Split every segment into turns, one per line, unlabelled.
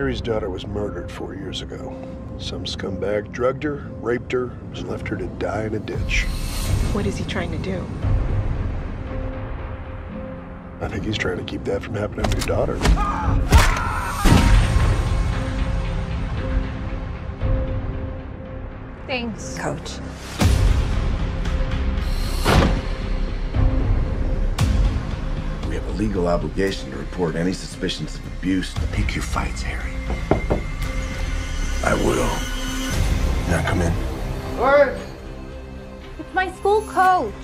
Harry's daughter was murdered four years ago. Some scumbag drugged her, raped her, and left her to die in a ditch.
What is he trying to do?
I think he's trying to keep that from happening to your daughter.
Thanks.
Coach.
A legal obligation to report any suspicions of abuse.
Pick your fights, Harry.
I will.
Now come in.
It's my school coach.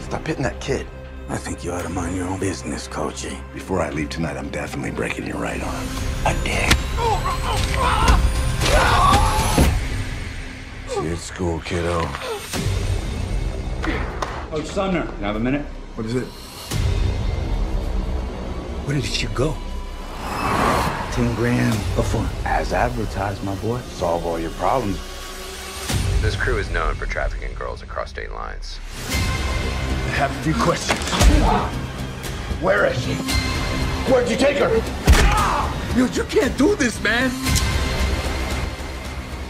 Stop hitting that kid.
I think you ought to mind your own business, Coachy.
Before I leave tonight, I'm definitely breaking your right arm. A dick.
See you at school, kiddo.
Coach Sumner, you have a minute?
What is it?
Where did you go? Ten grand for fun. As advertised, my boy. Solve all your problems.
This crew is known for trafficking girls across state lines.
I have a few questions. Where is she? Where'd you take her?
You, you can't do this, man.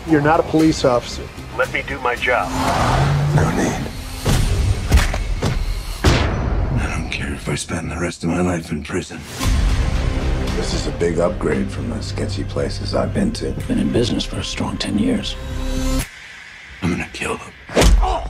You're not a police officer. Let me do my job.
No need. I don't if I spend the rest of my life in prison.
This is a big upgrade from the sketchy places I've been to.
I've been in business for a strong ten years.
I'm gonna kill them. Oh!